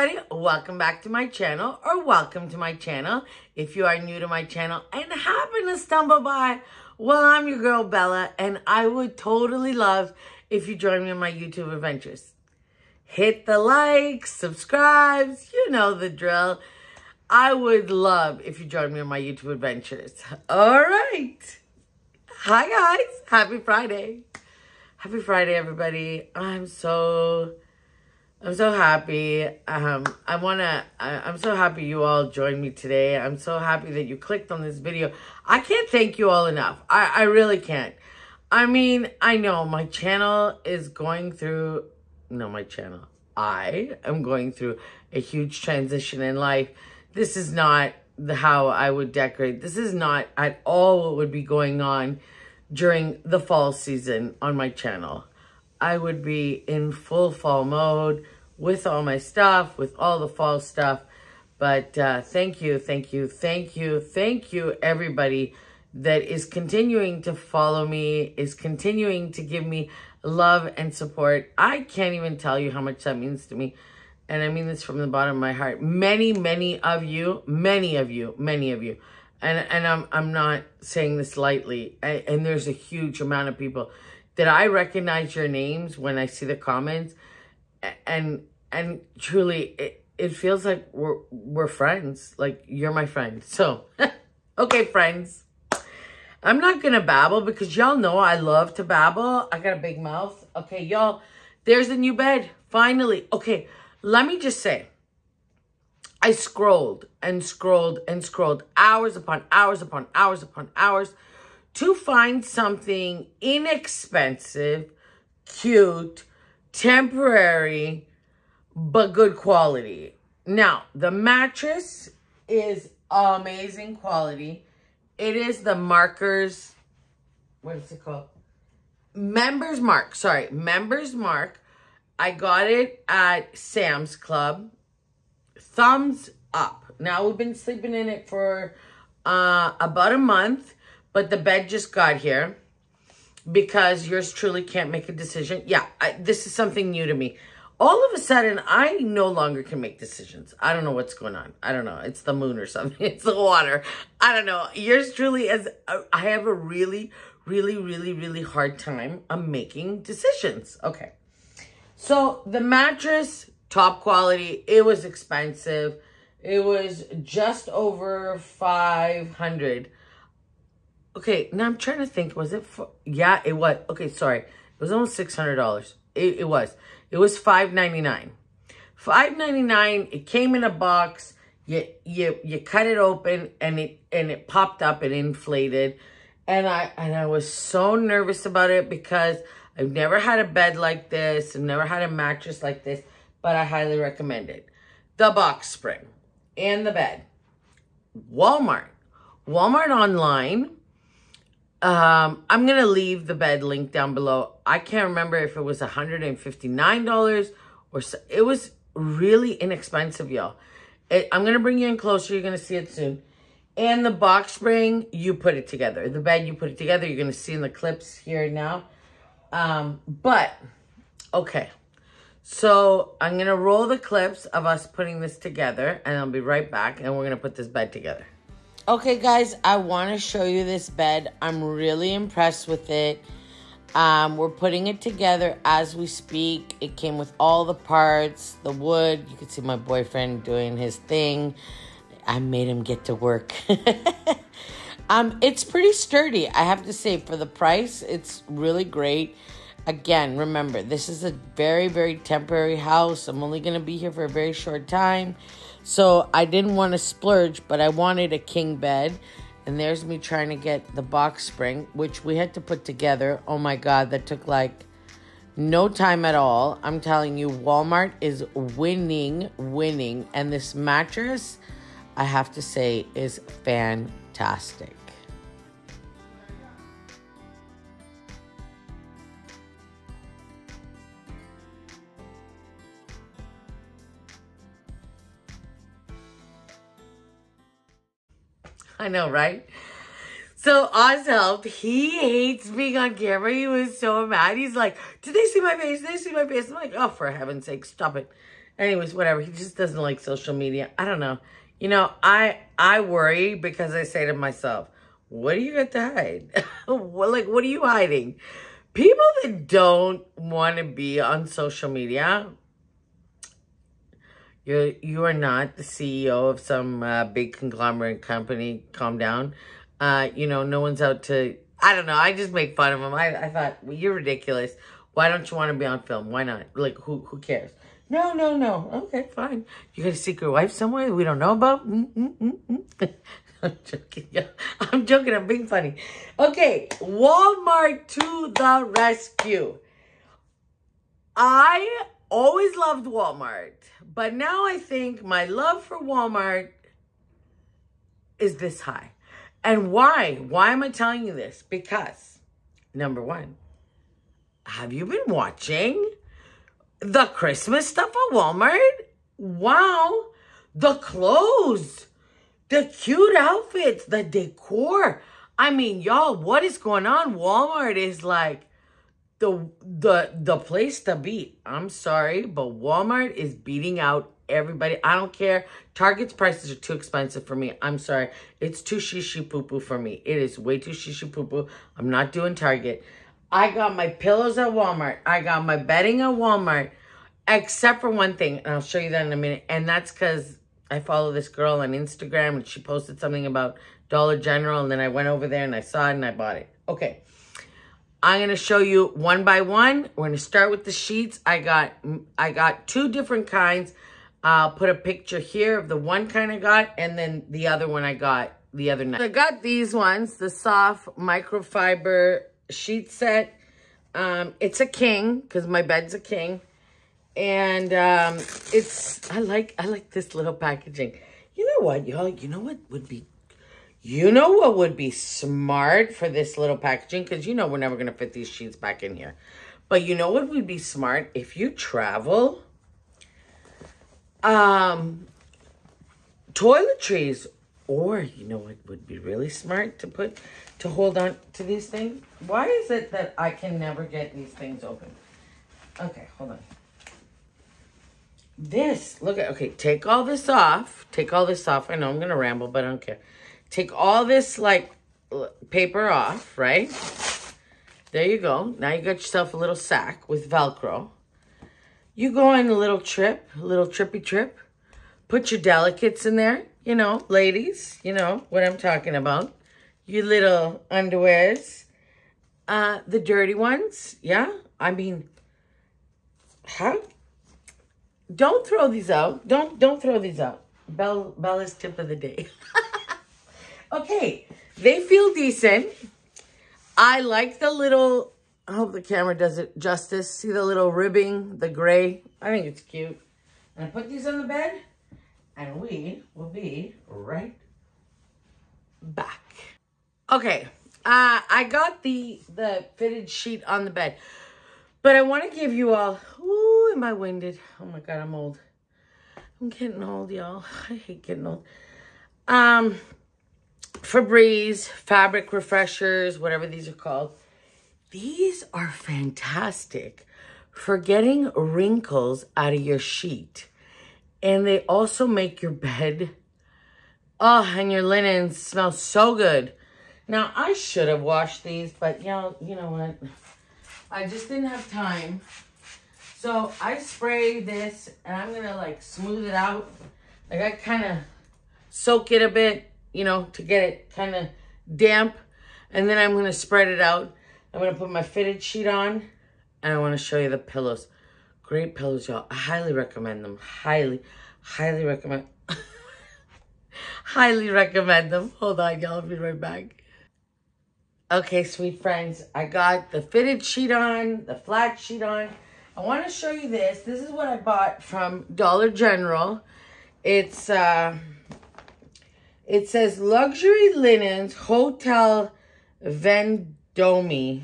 everybody, welcome back to my channel or welcome to my channel. If you are new to my channel and happen to stumble by, well, I'm your girl Bella and I would totally love if you join me in my YouTube adventures. Hit the like, subscribes, you know the drill. I would love if you join me in my YouTube adventures. All right. Hi guys, happy Friday. Happy Friday, everybody. I'm so I'm so happy. Um, I wanna. I, I'm so happy you all joined me today. I'm so happy that you clicked on this video. I can't thank you all enough. I, I really can't. I mean, I know my channel is going through. No, my channel. I am going through a huge transition in life. This is not the how I would decorate. This is not at all what would be going on during the fall season on my channel. I would be in full fall mode with all my stuff, with all the fall stuff. But uh, thank you, thank you, thank you, thank you, everybody that is continuing to follow me, is continuing to give me love and support. I can't even tell you how much that means to me. And I mean this from the bottom of my heart. Many, many of you, many of you, many of you, and, and I'm, I'm not saying this lightly, and there's a huge amount of people that I recognize your names when I see the comments. And and truly it, it feels like we're we're friends. Like you're my friend. So okay friends. I'm not gonna babble because y'all know I love to babble. I got a big mouth. Okay y'all there's a new bed. Finally. Okay let me just say I scrolled and scrolled and scrolled hours upon hours upon hours upon hours to find something inexpensive, cute, temporary, but good quality. Now, the mattress is amazing quality. It is the Markers, what is it called? Members Mark, sorry, Members Mark. I got it at Sam's Club. Thumbs up. Now, we've been sleeping in it for uh, about a month but the bed just got here because yours truly can't make a decision. Yeah, I, this is something new to me. All of a sudden, I no longer can make decisions. I don't know what's going on. I don't know. It's the moon or something. It's the water. I don't know. Yours truly is, uh, I have a really, really, really, really hard time of making decisions. Okay. So the mattress, top quality. It was expensive. It was just over 500 Okay, now I'm trying to think. Was it for, yeah, it was. Okay, sorry. It was almost $600. It, it was. It was $5.99. $5.99. It came in a box. You, you, you cut it open and it, and it popped up and inflated. And I, and I was so nervous about it because I've never had a bed like this. I've never had a mattress like this, but I highly recommend it. The box spring and the bed. Walmart. Walmart online um, I'm going to leave the bed link down below. I can't remember if it was $159 or so. It was really inexpensive, y'all. I'm going to bring you in closer. You're going to see it soon. And the box spring, you put it together. The bed, you put it together. You're going to see in the clips here now. Um, but, okay. So, I'm going to roll the clips of us putting this together. And I'll be right back. And we're going to put this bed together. Okay, guys, I want to show you this bed. I'm really impressed with it. Um, we're putting it together as we speak. It came with all the parts, the wood. You can see my boyfriend doing his thing. I made him get to work. um, it's pretty sturdy, I have to say. For the price, it's really great. Again, remember, this is a very, very temporary house. I'm only going to be here for a very short time. So I didn't want to splurge, but I wanted a king bed. And there's me trying to get the box spring, which we had to put together. Oh my God, that took like no time at all. I'm telling you, Walmart is winning, winning. And this mattress, I have to say, is fantastic. I know, right? So Oz helped. He hates being on camera. He was so mad. He's like, did they see my face? Did they see my face? I'm like, oh, for heaven's sake, stop it. Anyways, whatever. He just doesn't like social media. I don't know. You know, I I worry because I say to myself, what do you got to hide? what, like, what are you hiding? People that don't want to be on social media, you're, you are not the CEO of some uh, big conglomerate company. Calm down. Uh, you know, no one's out to, I don't know. I just make fun of them. I, I thought, well, you're ridiculous. Why don't you want to be on film? Why not? Like, who, who cares? No, no, no. Okay, fine. You got a secret wife somewhere we don't know about? Mm -mm -mm, mm. I'm joking. I'm joking. I'm being funny. Okay, Walmart to the rescue. I always loved Walmart, but now I think my love for Walmart is this high. And why? Why am I telling you this? Because, number one, have you been watching the Christmas stuff at Walmart? Wow, the clothes the cute outfits, the decor. I mean, y'all, what is going on? Walmart is like the the the place to be. I'm sorry, but Walmart is beating out everybody. I don't care. Target's prices are too expensive for me. I'm sorry. It's too shishi poo poo for me. It is way too shishi poo poo. I'm not doing Target. I got my pillows at Walmart. I got my bedding at Walmart. Except for one thing, and I'll show you that in a minute. And that's because I follow this girl on Instagram and she posted something about Dollar General and then I went over there and I saw it and I bought it. Okay. I'm going to show you one by one. We're going to start with the sheets. I got I got two different kinds. I'll put a picture here of the one kind I got and then the other one I got the other night. I got these ones, the soft microfiber sheet set. Um, it's a king because my bed's a king. And um, it's, I like, I like this little packaging. You know what, y'all? You know what would be, you know what would be smart for this little packaging? Because you know we're never going to fit these sheets back in here. But you know what would be smart? If you travel, um, toiletries. Or, you know what would be really smart to put, to hold on to these things? Why is it that I can never get these things open? Okay, hold on this, look at, okay, take all this off. Take all this off. I know I'm going to ramble, but I don't care. Take all this, like, paper off, right? There you go. Now you got yourself a little sack with Velcro. You go on a little trip, a little trippy trip. Put your delicates in there. You know, ladies, you know what I'm talking about. Your little underwears. Uh, the dirty ones, yeah? I mean, huh? don't throw these out. Don't don't throw these out. Bell Bella's tip of the day. okay, they feel decent. I like the little. I hope the camera does it justice. See the little ribbing, the gray. I think it's cute. And I put these on the bed, and we will be right back. Okay, uh, I got the the fitted sheet on the bed. But I want to give you all, ooh, am I winded? Oh my God, I'm old. I'm getting old, y'all. I hate getting old. Um, Febreze, fabric refreshers, whatever these are called. These are fantastic for getting wrinkles out of your sheet. And they also make your bed, oh, and your linens smell so good. Now, I should have washed these, but you know, you know what? I just didn't have time. So I spray this and I'm to like smooth it out. Like I kind of soak it a bit, you know, to get it kind of damp. And then I'm going to spread it out. I'm going to put my fitted sheet on and I want to show you the pillows. Great pillows, y'all. I highly recommend them. Highly, highly recommend. highly recommend them. Hold on, y'all. I'll be right back. Okay, sweet friends, I got the fitted sheet on, the flat sheet on. I want to show you this. This is what I bought from Dollar General. It's, uh, it says Luxury Linens Hotel Vendome.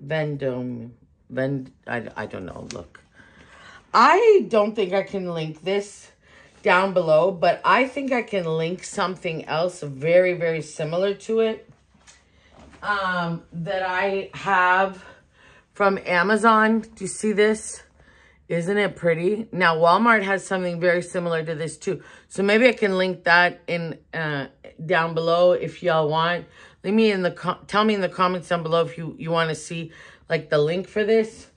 Vendome. Vend, I, I don't know, look. I don't think I can link this down below, but I think I can link something else very, very similar to it um, that I have from Amazon. Do you see this? Isn't it pretty? Now, Walmart has something very similar to this too. So maybe I can link that in uh, down below if y'all want. Leave me in the, tell me in the comments down below if you, you want to see like the link for this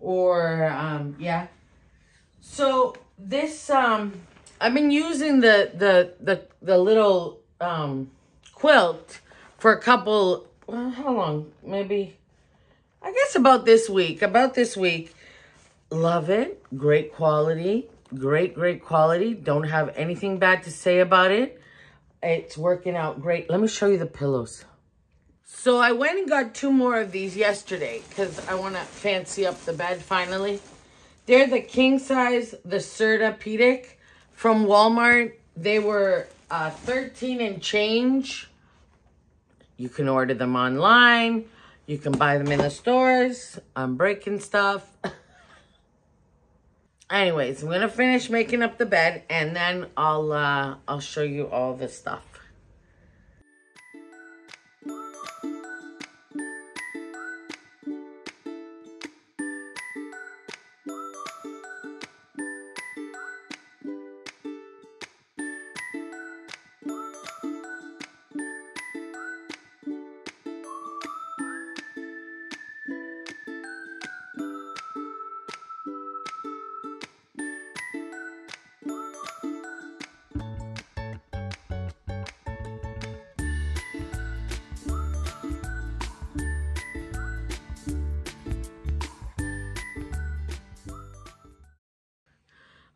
or, um, yeah. So this, um, I've been using the, the, the, the little, um, quilt for a couple, well, how long? Maybe, I guess about this week, about this week. Love it. Great quality. Great, great quality. Don't have anything bad to say about it. It's working out great. Let me show you the pillows. So I went and got two more of these yesterday because I want to fancy up the bed finally. They're the king size, the Serta from Walmart. They were uh, 13 and change. You can order them online. You can buy them in the stores. I'm breaking stuff. Anyways, I'm going to finish making up the bed and then I'll, uh, I'll show you all the stuff.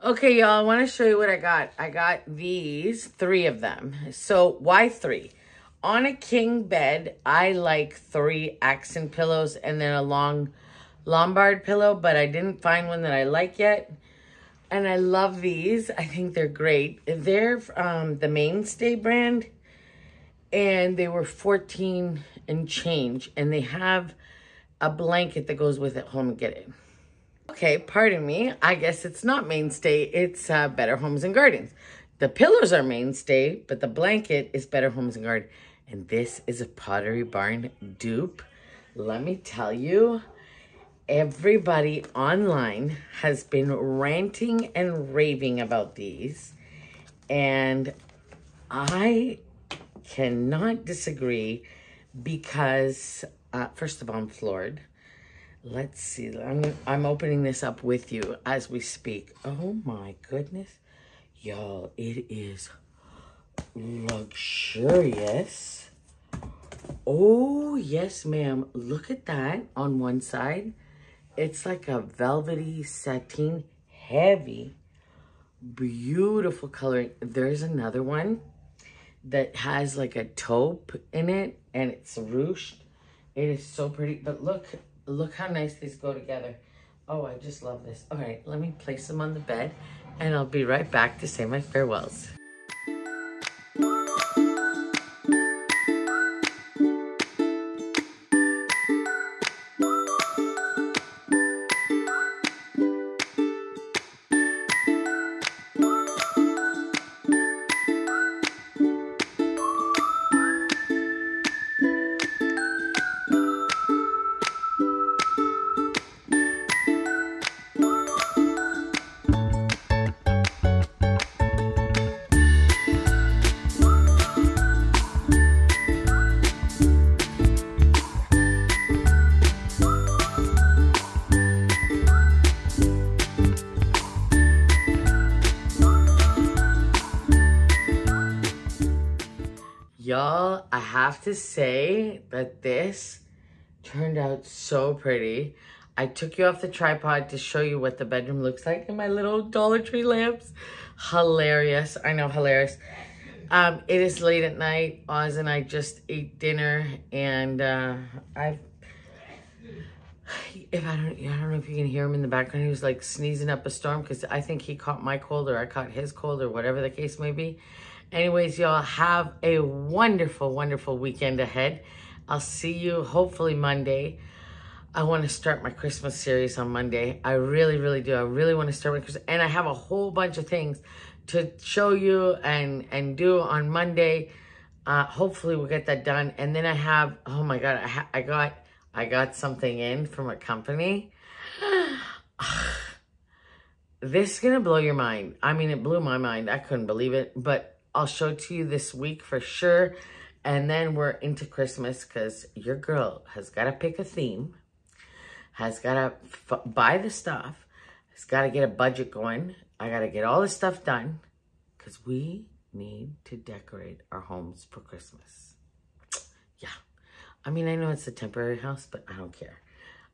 Okay, y'all, I want to show you what I got. I got these, three of them. So, why three? On a king bed, I like three accent pillows and then a long lumbar pillow, but I didn't find one that I like yet. And I love these. I think they're great. They're um, the Mainstay brand, and they were 14 and change. And they have a blanket that goes with it. Hold on, get it. Okay, pardon me. I guess it's not mainstay. It's uh, Better Homes and Gardens. The pillows are mainstay, but the blanket is Better Homes and Gardens. And this is a Pottery Barn dupe. Let me tell you, everybody online has been ranting and raving about these. And I cannot disagree because, uh, first of all, I'm floored. Let's see. I'm, I'm opening this up with you as we speak. Oh my goodness. Y'all, it is luxurious. Oh, yes, ma'am. Look at that on one side. It's like a velvety sateen, heavy, beautiful coloring. There's another one that has like a taupe in it and it's ruched. It is so pretty. But look, Look how nice these go together. Oh, I just love this. All right, let me place them on the bed and I'll be right back to say my farewells. I have to say that this turned out so pretty. I took you off the tripod to show you what the bedroom looks like in my little Dollar Tree lamps. Hilarious. I know, hilarious. Um, it is late at night. Oz and I just ate dinner and uh, I've if I don't, I don't know if you can hear him in the background. He was like sneezing up a storm because I think he caught my cold or I caught his cold or whatever the case may be. Anyways, y'all have a wonderful, wonderful weekend ahead. I'll see you hopefully Monday. I want to start my Christmas series on Monday. I really, really do. I really want to start my Christmas. And I have a whole bunch of things to show you and, and do on Monday. Uh, hopefully we'll get that done. And then I have, oh my God, I, I got, I got something in from a company. this is going to blow your mind. I mean, it blew my mind. I couldn't believe it, but I'll show to you this week for sure. And then we're into Christmas because your girl has got to pick a theme, has got to buy the stuff, has got to get a budget going. I got to get all this stuff done because we need to decorate our homes for Christmas. Yeah. I mean, I know it's a temporary house, but I don't care.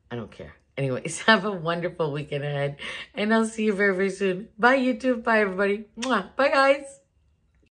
I don't care. Anyways, have a wonderful weekend ahead. And I'll see you very, very soon. Bye, YouTube. Bye, everybody. Mwah. Bye, guys.